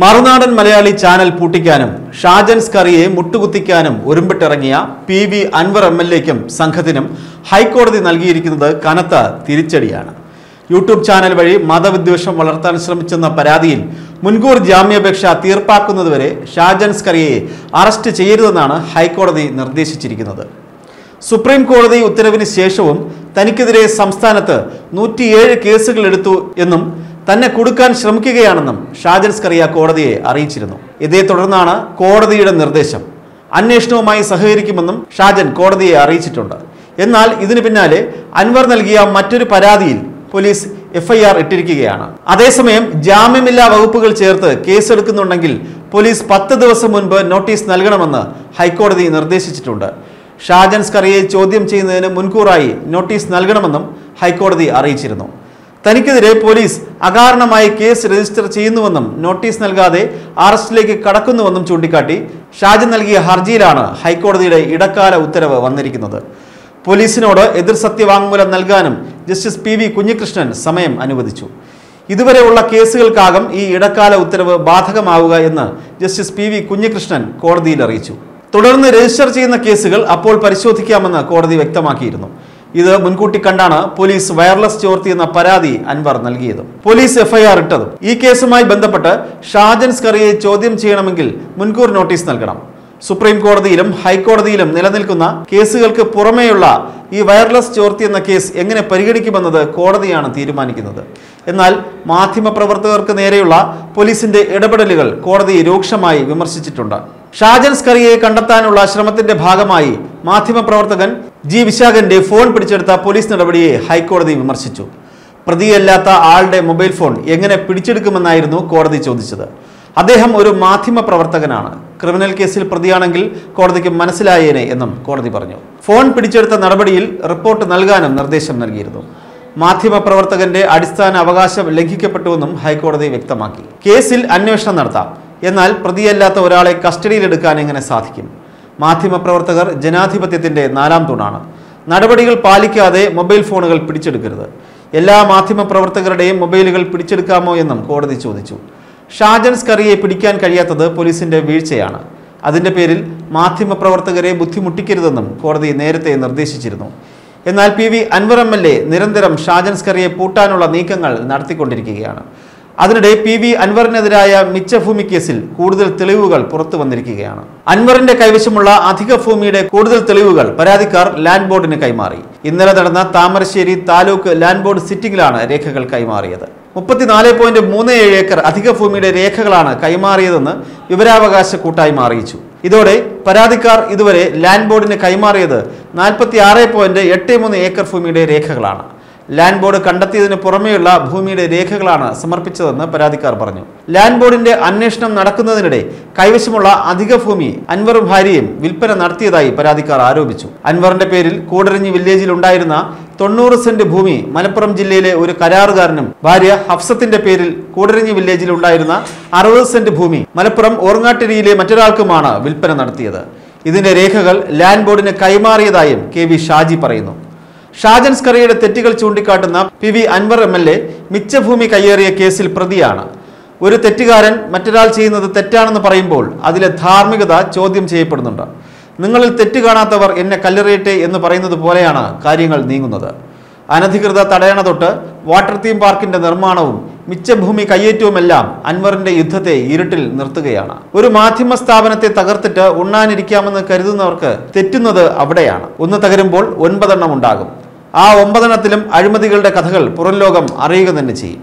Marunadan Malayali channel പൂട്ടിക്കാനും ഷാജൻസ് കറിയെ മുട്ടുകുത്തിക്കാനും ഒരുമ്പിട്ടിറങ്ങിയ P V Anvar M L എക്കും സംഘത്തിനും ഹൈക്കോടതി നൽകിയിരിക്കുന്നത് കനത്ത തിരിച്ചടിയാണ്. യൂട്യൂബ് ചാനൽ വഴി മതവിദ്വേഷം വളർത്താൻ ശ്രമിച്ചെന്ന പരാതിയിൽ മുൻകൂർ ജാമ്യാപേക്ഷ തീർപ്പാക്കുന്നതുവരെ ഷാജൻസ് കറിയെ അറസ്റ്റ് ചെയ്യരുതെന്നാണ് ഹൈക്കോടതി നിർദ്ദേശിച്ചിരിക്കുന്നത്. സുപ്രീം കോടതി ഉത്തരവിന് ശേഷവും തനിക്കെതിരെ സംസ്ഥാനത്ത് നൂറ്റിയേഴ് കേസുകൾ എടുത്തു എന്നും തന്നെ കൊടുക്കാൻ ശ്രമിക്കുകയാണെന്നും ഷാജൻസ് സ്കറിയ കോടതിയെ അറിയിച്ചിരുന്നു. ഇതേ തുടർന്നാണ് കോടതിയുടെ നിർദ്ദേശം അന്വേഷണവുമായി സഹകരിക്കുമെന്നും ഷാജൻ കോടതിയെ അറിയിച്ചിട്ടുണ്ട്. എന്നാൽ ഇതിനു പിന്നാലെ അൻവർ നൽകിയ മറ്റൊരു പരാതിയിൽ പോലീസ് എഫ്ഐആർ ഇട്ടിരിക്കുകയാണ്. അതേസമയം ജാമ്യമില്ലാ വകുപ്പുകൾ ചേർത്ത് കേസെടുക്കുന്നുണ്ടെങ്കിൽ പോലീസ് പത്ത് ദിവസം മുൻപ് നോട്ടീസ് നൽകണമെന്ന് ഹൈക്കോടതി നിർദ്ദേശിച്ചിട്ടുണ്ട്. ഷാജൻസ് കറിയെ ചോദ്യം ചെയ്യുന്നതിന് മുൻകൂറായി നോട്ടീസ് നൽകണമെന്നും ഹൈക്കോടതി അറിയിച്ചിരുന്നു. തനിക്കെതിരെ പോലീസ് അകാരണമായി കേസ് രജിസ്റ്റർ ചെയ്യുന്നുവെന്നും നോട്ടീസ് നൽകാതെ അറസ്റ്റിലേക്ക് കടക്കുന്നുവെന്നും ചൂണ്ടിക്കാട്ടി ഷാജി നൽകിയ ഹർജിയിലാണ് ഹൈക്കോടതിയുടെ ഇടക്കാല ഉത്തരവ് വന്നിരിക്കുന്നത്. പോലീസിനോട് എതിർ സത്യവാങ്മൂലം നൽകാനും ജസ്റ്റിസ് പി വി കുഞ്ഞികൃഷ്ണൻ സമയം അനുവദിച്ചു. ഇതുവരെയുള്ള കേസുകൾക്കാകും ഈ ഇടക്കാല ഉത്തരവ് ബാധകമാവുക എന്ന് ജസ്റ്റിസ് പി വി കുഞ്ഞികൃഷ്ണൻ കോടതിയിൽ അറിയിച്ചു. തുടർന്ന് രജിസ്റ്റർ ചെയ്യുന്ന കേസുകൾ അപ്പോൾ പരിശോധിക്കാമെന്ന് കോടതി വ്യക്തമാക്കിയിരുന്നു. ഇത് മുൻകൂട്ടി കണ്ടാണ് പോലീസ് വയർലെസ് ചോർത്തിയെന്ന പരാതി അൻവർ നൽകിയത്. പോലീസ് എഫ്ഐആർ ഇട്ടതും. ഈ കേസുമായി ബന്ധപ്പെട്ട് ഷാജൻ സ്കറിയെ ചോദ്യം ചെയ്യണമെങ്കിൽ മുൻകൂർ നോട്ടീസ് നൽകണം. സുപ്രീം കോടതിയിലും ഹൈക്കോടതിയിലും നിലനിൽക്കുന്ന കേസുകൾക്ക് പുറമേയുള്ള ഈ വയർലെസ് ചോർത്തി എന്ന കേസ് എങ്ങനെ പരിഗണിക്കുമെന്നത് കോടതിയാണ് തീരുമാനിക്കുന്നത്. എന്നാൽ മാധ്യമപ്രവർത്തകർക്ക് നേരെയുള്ള പോലീസിന്റെ ഇടപെടലുകൾ കോടതി രൂക്ഷമായി വിമർശിച്ചിട്ടുണ്ട്. ഷാജൻസ് സ്കറിയെ കണ്ടെത്താനുള്ള ശ്രമത്തിന്റെ ഭാഗമായി മാധ്യമപ്രവർത്തകൻ ജി വിശാഖന്റെ ഫോൺ പിടിച്ചെടുത്ത പോലീസ് നടപടിയെ ഹൈക്കോടതി വിമർശിച്ചു. പ്രതിയല്ലാത്ത ആളുടെ മൊബൈൽ ഫോൺ എങ്ങനെ പിടിച്ചെടുക്കുമെന്നായിരുന്നു കോടതി ചോദിച്ചത്. അദ്ദേഹം ഒരു മാധ്യമ പ്രവർത്തകനാണ്. ക്രിമിനൽ കേസിൽ പ്രതിയാണെങ്കിൽ കോടതിക്ക് മനസ്സിലായേനെ എന്നും കോടതി പറഞ്ഞു. ഫോൺ പിടിച്ചെടുത്ത നടപടിയിൽ റിപ്പോർട്ട് നൽകാനും നിർദ്ദേശം നൽകിയിരുന്നു. മാധ്യമപ്രവർത്തകന്റെ അടിസ്ഥാന അവകാശം ലംഘിക്കപ്പെട്ടുവെന്നും ഹൈക്കോടതി വ്യക്തമാക്കി. കേസിൽ അന്വേഷണം നടത്താം. എന്നാൽ പ്രതിയല്ലാത്ത ഒരാളെ കസ്റ്റഡിയിലെടുക്കാൻ എങ്ങനെ സാധിക്കും? മാധ്യമപ്രവർത്തകർ ജനാധിപത്യത്തിന്റെ നാലാം തൂണാണ്. നടപടികൾ പാലിക്കാതെ മൊബൈൽ ഫോണുകൾ പിടിച്ചെടുക്കരുത്. എല്ലാ മാധ്യമപ്രവർത്തകരുടെയും മൊബൈലുകൾ പിടിച്ചെടുക്കാമോ എന്നും കോടതി ചോദിച്ചു. ഷാജൻ സ്കറിയെ പിടിക്കാൻ കഴിയാത്തത് പോലീസിന്റെ വീഴ്ചയാണ്. അതിന്റെ പേരിൽ മാധ്യമപ്രവർത്തകരെ ബുദ്ധിമുട്ടിക്കരുതെന്നും കോടതി നേരത്തെ നിർദ്ദേശിച്ചിരുന്നു. എന്നാൽ P V Anvar M L A നിരന്തരം ഷാജൻ സ്കറിയെ പൂട്ടാനുള്ള നീക്കങ്ങൾ നടത്തിക്കൊണ്ടിരിക്കുകയാണ്. അതിനിടെ പി വി അൻവറിനെതിരായ മിച്ചഭൂമി കേസിൽ കൂടുതൽ തെളിവുകൾ പുറത്തു വന്നിരിക്കുകയാണ്. അൻവറിന്റെ കൈവശമുള്ള അധിക ഭൂമിയുടെ കൂടുതൽ തെളിവുകൾ പരാതിക്കാർ ലാൻഡ് ബോർഡിന് കൈമാറി. ഇന്നലെ നടന്ന താമരശ്ശേരി താലൂക്ക് ലാൻഡ് ബോർഡ് സിറ്റിംഗിലാണ് രേഖകൾ കൈമാറിയത്. മുപ്പത്തിനാല് പോയിന്റ് മൂന്ന് ഏഴ് ഏക്കർ അധിക ഭൂമിയുടെ രേഖകളാണ് കൈമാറിയതെന്ന് വിവരാവകാശ കൂട്ടായ്മ അറിയിച്ചു. ഇതോടെ പരാതിക്കാർ ഇതുവരെ ലാൻഡ് ബോർഡിന് കൈമാറിയത് നാൽപ്പത്തി ആറ് പോയിന്റ് എട്ട് മൂന്ന് ഏക്കർ ഭൂമിയുടെ രേഖകളാണ്. ലാൻഡ് ബോർഡ് കണ്ടെത്തിയതിന് പുറമെയുള്ള ഭൂമിയുടെ രേഖകളാണ് സമർപ്പിച്ചതെന്ന് പരാതിക്കാർ പറഞ്ഞു. ലാൻഡ് ബോർഡിന്റെ അന്വേഷണം നടക്കുന്നതിനിടെ കൈവശമുള്ള അധിക ഭൂമി അൻവറും ഭാര്യയും വിൽപ്പന നടത്തിയതായി പരാതിക്കാർ ആരോപിച്ചു. അൻവറിന്റെ പേരിൽ കൂടരഞ്ഞി വില്ലേജിൽ ഉണ്ടായിരുന്ന തൊണ്ണൂറ് സെന്റ് ഭൂമി മലപ്പുറം ജില്ലയിലെ ഒരു കരാറുകാരനും ഭാര്യ ഹഫ്സത്തിന്റെ പേരിൽ കൂടരഞ്ഞി വില്ലേജിൽ ഉണ്ടായിരുന്ന അറുപത് സെന്റ് ഭൂമി മലപ്പുറം ഓർങ്ങാട്ടിരിയിലെ മറ്റൊരാൾക്കുമാണ് വിൽപ്പന നടത്തിയത്. ഇതിന്റെ രേഖകൾ ലാൻഡ് ബോർഡിന് കൈമാറിയതായും കെ വി ഷാജി പറയുന്നു. ഷാജൻ സ്കറിയുടെ തെറ്റുകൾ ചൂണ്ടിക്കാട്ടുന്ന P V Anvar M L A മിച്ചഭൂമി കയ്യേറിയ കേസിൽ പ്രതിയാണ്. ഒരു തെറ്റുകാരൻ മറ്റൊരാൾ ചെയ്യുന്നത് തെറ്റാണെന്ന് പറയുമ്പോൾ അതിലെ ധാർമ്മികത ചോദ്യം ചെയ്യപ്പെടുന്നുണ്ട്. നിങ്ങളിൽ തെറ്റ് കാണാത്തവർ എന്നെ കല്ലെറിയട്ടെ എന്ന് പറയുന്നത് പോലെയാണ് കാര്യങ്ങൾ നീങ്ങുന്നത്. അനധികൃത തടയണ തൊട്ട് വാട്ടർ തീം പാർക്കിന്റെ നിർമ്മാണവും മിച്ചഭൂമി കയ്യേറ്റവുമെല്ലാം അൻവറിന്റെ യുദ്ധത്തെ ഇരുട്ടിൽ നിർത്തുകയാണ്. ഒരു മാധ്യമ സ്ഥാപനത്തെ തകർത്തിട്ട് ഉണ്ണാനിരിക്കാമെന്ന് കരുതുന്നവർക്ക് തെറ്റുന്നത് അവിടെയാണ്. ഒന്ന് തകരുമ്പോൾ ഒൻപതെണ്ണം ഉണ്ടാകും. ആ ഒമ്പതെണ്ണത്തിലും അഴിമതികളുടെ കഥകൾ പുറംലോകം അറിയുക തന്നെ ചെയ്യും.